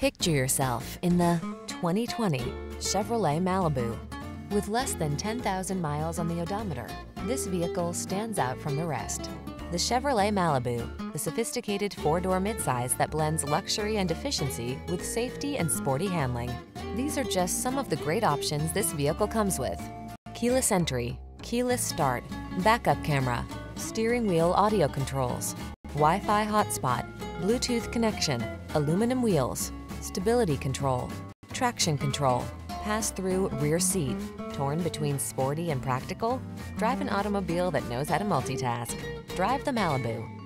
Picture yourself in the 2020 Chevrolet Malibu. With less than 10,000 miles on the odometer, this vehicle stands out from the rest. The Chevrolet Malibu, the sophisticated four-door midsize that blends luxury and efficiency with safety and sporty handling. These are just some of the great options this vehicle comes with. Keyless entry, keyless start, backup camera, steering wheel audio controls, Wi-Fi hotspot, Bluetooth connection, aluminum wheels, stability control, traction control, pass-through rear seat, torn between sporty and practical? Drive an automobile that knows how to multitask. Drive the Malibu.